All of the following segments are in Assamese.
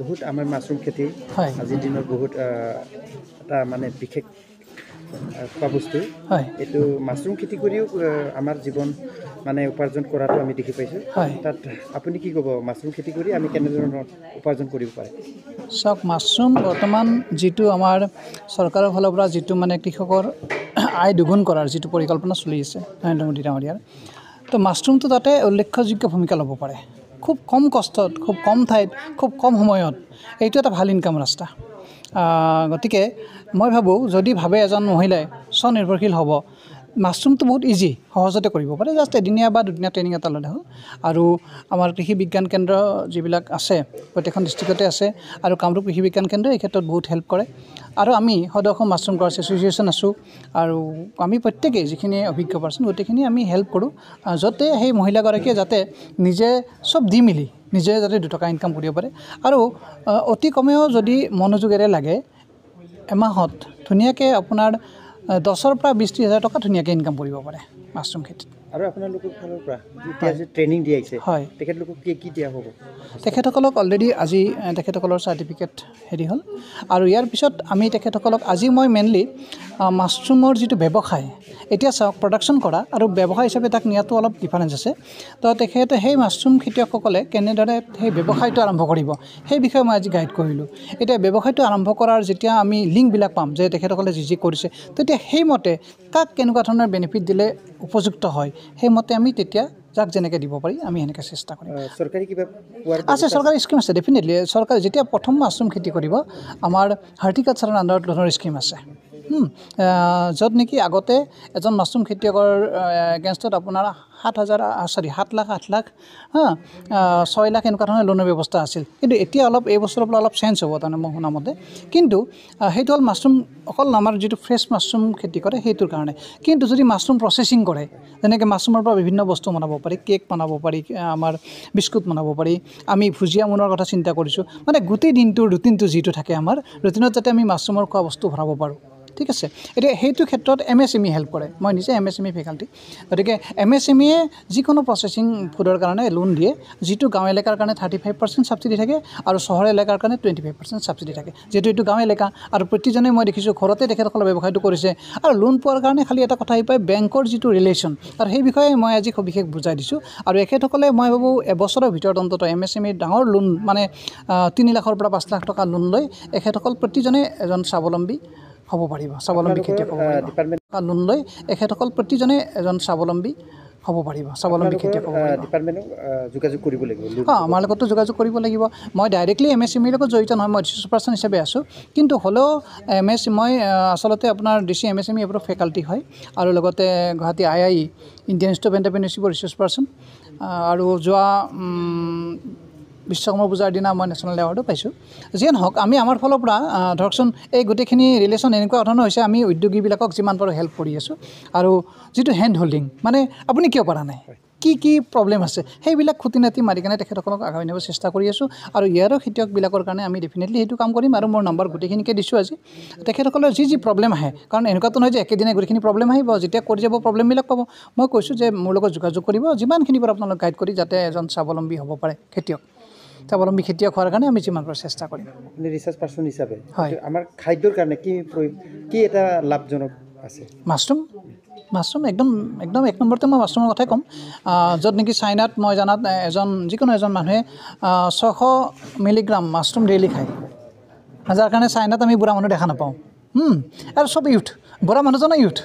বহুত আমাৰ মাছৰুম খেতি হয়। আজিৰ দিনত বহুত এটা মানে বিশেষ খোৱা বস্তু। হয়। এইটো মাছৰুম খেতি কৰিও আমাৰ জীৱন মানে উপাৰ্জন কৰাটো আমি দেখি পাইছোঁ। হয়। তাত আপুনি কি ক'ব? মাছৰুম খেতি কৰি আমি কেনেধৰণৰ উপাৰ্জন কৰিব পাৰে? চাওক মাছৰুম বৰ্তমান যিটো আমাৰ চৰকাৰৰ ফালৰ পৰা যিটো মানে কৃষকৰ আয় দুগুণ কৰাৰ যিটো পৰিকল্পনা চলি আছে নৰেন্দ্ৰ মোদী ডাঙৰীয়াৰ তো মাছৰুমটো তাতে উল্লেখযোগ্য ভূমিকা ল'ব পাৰে। খুব কম কষ্টত খুব কম ঠাইত খুব কম সময়ত এইটো এটা ভাল ইনকাম ৰাস্তা। গতিকে মই ভাবোঁ যদি ভাবে এজন মহিলাই স্বনিৰ্ভৰশীল হ'ব মাছৰুমটো বহুত ইজি সহজতে কৰিব পাৰে। জাষ্ট এদিনীয়া বা দুদিনীয়া ট্ৰেইনিং এটা ল'লে হ'ল। আৰু আমাৰ কৃষি বিজ্ঞান কেন্দ্ৰ যিবিলাক আছে প্ৰত্যেকখন ডিষ্ট্ৰিক্টতে আছে আৰু কামৰূপ কৃষি বিজ্ঞান কেন্দ্ৰই এই ক্ষেত্ৰত বহুত হেল্প কৰে। আৰু আমি সদৌ অসম মাছৰুম ক্ৰাছ এছ'চিয়েশ্যন আছোঁ আৰু আমি প্ৰত্যেকেই যিখিনি অভিজ্ঞ পাৰ্চন গোটেইখিনি আমি হেল্প কৰোঁ যাতে সেই মহিলাগৰাকীয়ে যাতে নিজে চব দি মেলি নিজে যাতে দুটকা ইনকাম কৰিব পাৰে। আৰু অতি কমেও যদি মনোযোগেৰে লাগে এমাহত ধুনীয়াকৈ আপোনাৰ দহৰ পৰা বিছ ত্ৰিছ হাজাৰ টকা ধুনীয়াকৈ ইনকাম কৰিব পাৰে মাছৰুম খেতিত। আৰু আপোনালোকৰ ফালৰ পৰা যে ট্ৰেইনিং দিয়াইছে হয়। তেখেতলোকক কি কি দিয়া হ'ব? তেখেতসকলক অলৰেডি আজি তেখেতসকলৰ চাৰ্টিফিকেট হেৰি হ'ল। আৰু ইয়াৰ পিছত আমি তেখেতসকলক আজি মই মেইনলি মাছৰুমৰ যিটো ব্যৱসায় এতিয়া চাওক প্ৰডাকশ্যন কৰা আৰু ব্যৱসায় হিচাপে তাক নিয়াটো অলপ ডিফাৰেঞ্চ আছে। তো তেখেতে সেই মাছৰুম খেতিয়কসকলে কেনেদৰে সেই ব্যৱসায়টো আৰম্ভ কৰিব সেই বিষয়ে মই আজি গাইড কৰিলোঁ। এতিয়া ব্যৱসায়টো আৰম্ভ কৰাৰ যেতিয়া আমি লিংকবিলাক পাম যে তেখেতসকলে যি যি কৰিছে তেতিয়া সেইমতে কাক কেনেকুৱা ধৰণৰ বেনিফিট দিলে উপযুক্ত হয় সেইমতে আমি তেতিয়া যাক যেনেকৈ দিব পাৰি আমি সেনেকৈ চেষ্টা কৰিম। চৰকাৰী কিবা আছে? চৰকাৰী স্কিম আছে ডেফিনেটলি চৰকাৰে যেতিয়া প্ৰথম মাছৰুম খেতি কৰিব আমাৰ হৰ্টিকালচাৰৰ আণ্ডাৰত লোনৰ স্কিম আছে। য'ত নেকি আগতে এজন মাছৰুম খেতিয়কৰ এগেনষ্টত আপোনাৰ সাত হাজাৰ চৰি সাত লাখ আঠ লাখ হা ছয় লাখ এনেকুৱা ধৰণৰ লোনৰ ব্যৱস্থা আছিল। কিন্তু এতিয়া অলপ এই বছৰৰ পৰা অলপ চেঞ্জ হ'ব তাৰমানে মই শুনামতে কিন্তু সেইটো হ'ল মাছৰুম অকল আমাৰ যিটো ফ্ৰেছ মাছৰুম খেতি কৰে সেইটোৰ কাৰণে। কিন্তু যদি মাছৰুম প্ৰচেছিং কৰে যেনেকৈ মাছৰুমৰ পৰা বিভিন্ন বস্তু বনাব পাৰি কেক বনাব পাৰি আমাৰ বিস্কুট বনাব পাৰি আমি ভুজিয়া বনোৱাৰ কথা চিন্তা কৰিছোঁ মানে গোটেই দিনটোৰ ৰুটিনটো যিটো থাকে আমাৰ ৰুটিনত যাতে আমি মাছৰুমৰ খোৱা বস্তু ভৰাব পাৰোঁ। ঠিক আছে? এতিয়া সেইটো ক্ষেত্ৰত M S M E help কৰে। মই নিজে M S M E faculty গতিকে এম এছ এম ইয়ে যিকোনো প্ৰচেছিং ফুডৰ কাৰণে লোন দিয়ে যিটো গাঁও এলেকাৰ কাৰণে থাৰ্টি ফাইভ পাৰ্চেণ্ট ছাবচিডি থাকে আৰু চহৰ এলেকাৰ কাৰণে টুৱেণ্টি ফাইভ পাৰ্চেণ্ট ছাবচিডি থাকে। যিহেতু এইটো গাঁও এলেকা আৰু প্ৰতিজনে মই দেখিছোঁ ঘৰতে তেখেতসকলে ব্যৱসায়টো কৰিছে। আৰু লোন পোৱাৰ কাৰণে খালি এটা কথা আহি পায় বেংকৰ যিটো ৰিলেশ্যন আৰু সেই বিষয়ে মই আজি সবিশেষ বুজাই দিছোঁ। আৰু এখেতসকলে মই ভাবোঁ এবছৰৰ ভিতৰত অন্ততঃ এম এছ এম ইৰ ডাঙৰ লোন মানে তিনি লাখৰ পৰা পাঁচ লাখ টকা লোন লৈ এখেতসকল প্ৰতিজনে এজন স্বাৱলম্বী। হ'ব পাৰিব স্বাৱলম্বী খেতিয়ক হ'ব পাৰিব। লোন লৈ এখেতসকল প্ৰতিজনে এজন স্বাৱলম্বী হ'ব পাৰিব স্বাৱলম্বী খেতিয়ক হ'ব ডিপাৰ্টমেণ্টক যোগাযোগ কৰিব লাগিব অঁ আমাৰ লগতো যোগাযোগ কৰিব লাগিব। মই ডাইৰেক্টলি এম এছ এম ইৰ লগত জড়িত নহয় মই ৰিচোৰ্চ পাৰ্চন হিচাপে আছোঁ। কিন্তু হ'লেও এম এছ মই আচলতে আপোনাৰ D C M S M E এইবোৰৰ ফেকাল্টি হয় আৰু লগতে Guwahati I I Indian Institute of এণ্টাৰপ্ৰিনিয়ৰশ্বিপৰ research person আৰু যোৱা বিশ্বকৰ্মা পূজাৰ দিনা মই নেশ্যনেল এৱাৰ্ডো পাইছোঁ। যিয়ে নহওক আমি আমাৰ ফালৰ পৰা ধৰকচোন এই গোটেইখিনি ৰিলেশ্যন এনেকুৱা ধৰণৰ হৈছে আমি উদ্যোগীবিলাকক যিমান পাৰোঁ হেল্প কৰি আছোঁ। আৰু যিটো হেণ্ড হোল্ডিং মানে আপুনি কিয় পৰা নাই? কি কি প্ৰব্লেম আছে? সেইবিলাক খুটি নাটি মাৰি কেনে তেখেতসকলক আগুৱাই নিব চেষ্টা কৰি আছোঁ। আৰু ইয়াৰো খেতিয়কবিলাকৰ কাৰণে আমি ডেফিনেটলি সেইটো কাম কৰিম আৰু মোৰ নম্বৰ গোটেইখিনিকে দিছোঁ আজি। তেখেতসকলৰ যি যি প্ৰব্লেম আহে কাৰণ এনেকুৱাতো নহয় যে একেদিনাই গোটেইখিনি প্ৰব্লেম আহিব যেতিয়া কৰি যাব প্ৰব্লেমবিলাক পাব। মই কৈছোঁ যে মোৰ লগত যোগাযোগ কৰিব যিমানখিনি পাৰোঁ আপোনালোক গাইড কৰি যাতে এজন স্বাৱলম্বী হ'ব পাৰে খেতিয়ক। স্বাৱলম্বী খেতিয়ক হোৱাৰ কাৰণে আমি যিমান পাৰোঁ চেষ্টা কৰিম। ৰিচাৰ্চ পাৰ্চন হিচাপে হয়। আমাৰ খাদ্যৰ কাৰণে কি কি এটা লাভজনক আছে? মাছৰুম মাছৰুম একদম একদম এক নম্বৰতে মই মাছৰুমৰ কথাই ক'ম। য'ত নেকি চাইনাত মই জনাত এজন যিকোনো এজন মানুহে ছশ মিলিগ্ৰাম মাছৰুম ডেইলি খায়। যাৰ কাৰণে চাইনাত আমি বুঢ়া মানুহ দেখা নাপাওঁ। আৰু চব ইউথ বুঢ়া মানুহজনো ইউথ।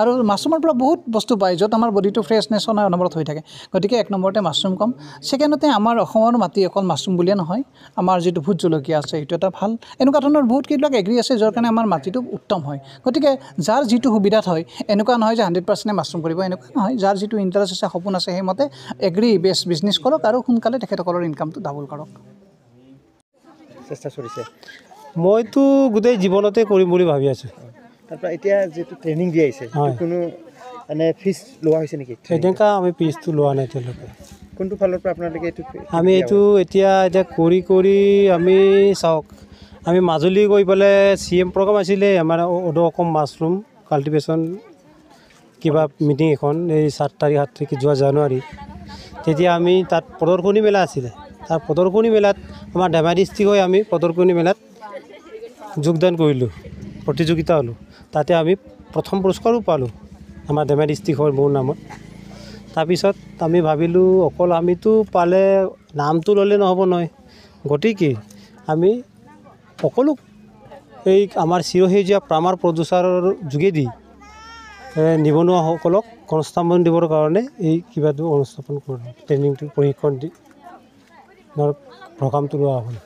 আৰু মাছৰুমৰ পৰা বহুত বস্তু পায় য'ত আমাৰ বডিটো ফ্ৰেছনেছৰ অনবৰত হৈ থাকে। গতিকে এক নম্বৰতে মাছৰুম ক'ম। ছেকেণ্ডতে আমাৰ অসমৰ মাটি অকল মাছৰুম বুলিয়ে নহয় আমাৰ যিটো ভোট জলকীয়া আছে সেইটো এটা ভাল। এনেকুৱা ধৰণৰ বহুত কেইবিলাক এগ্ৰি আছে যাৰ কাৰণে আমাৰ মাটিটো উত্তম হয়। গতিকে যাৰ যিটো সুবিধাত হয় এনেকুৱা নহয় যে হাণ্ড্ৰেড পাৰ্চেণ্টে মাছৰুম কৰিব এনেকুৱা নহয়। যাৰ যিটো ইণ্টাৰেষ্ট আছে সপোন আছে সেইমতে এগ্ৰি বেছ বিজনেছ কৰক আৰু সোনকালে তেখেতসকলৰ ইনকামটো ডাবল কৰক। চেষ্টা চলিছে। মইতো গোটেই জীৱনতে কৰিম বুলি ভাবি আছোঁ। তাৰপৰা এতিয়া যিটো ট্ৰেইনিং দিয়াইছে হয়। কোনো এনে ফিজ লোৱা হৈছে নেকি? তেনেকুৱা আমি পিচটো লোৱা নাই এতিয়ালৈকে। কোনটো ফালৰ পৰা আপোনালোকে এইটো আমি এইটো এতিয়া এতিয়া কৰি কৰি আমি চাওক আমি মাজুলী গৈ পেলাই চি এম প্ৰগ্ৰাম আছিলে আমাৰ অদৌ অসম মাছৰুম কাল্টিভেশ্যন কিবা মিটিং এখন এই সাত তাৰিখ সাত তাৰিখ যোৱা জানুৱাৰী। তেতিয়া আমি তাত প্ৰদৰ্শনী মেলা আছিলে। তাৰ প্ৰদৰ্শনী মেলাত আমাৰ ধেমাজি ডিষ্ট্ৰিক্ট হৈ আমি প্ৰদৰ্শনী মেলাত যোগদান কৰিলোঁ। প্ৰতিযোগিতা হ'লোঁ। তাতে আমি প্ৰথম পুৰস্কাৰো পালোঁ। আমাৰ ধেমাজি ডিষ্ট্ৰিক্টৰ মোৰ নামত। তাৰপিছত আমি ভাবিলোঁ অকল আমিতো পালে নামটো ল'লে নহ'ব নহয়। গতিকে আমি সকলো এই আমাৰ চিৰসেউজীয়া প্ৰামাৰ প্ৰডিউচাৰৰ যোগেদি নিবনুৱাসকলক সংস্থাপন দিবৰ কাৰণে এই কিবাটো অনুস্থাপন কৰিলোঁ ট্ৰেইনিংটো প্ৰশিক্ষণ দি প্ৰগ্ৰামটো লোৱা হ'ল।